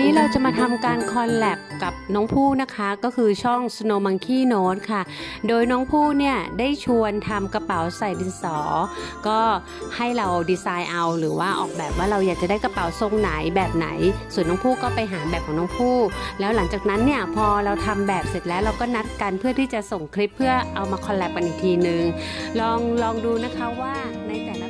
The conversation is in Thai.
นี้เราจะมาทำการคอลแลบกับน้องผู้นะคะก็คือช่อง Snow Monkey Note ค่ะ โดยน้องผู้เนี่ยได้ชวนทำกระเป๋าใส่ดินสอ ก็ให้เราดีไซน์เอาหรือว่าออกแบบว่าเราอยากจะได้กระเป๋าทรงไหนแบบไหน ส่วนน้องผู้ก็ไปหาแบบของน้องผู้ แล้วหลังจากนั้นเนี่ยพอเราทำแบบเสร็จแล้วเราก็นัดกันเพื่อที่จะส่งคลิปเพื่อเอามาคอลแลบกันอีกทีนึงลองลองดูนะคะว่าในแต่ละแต่ละ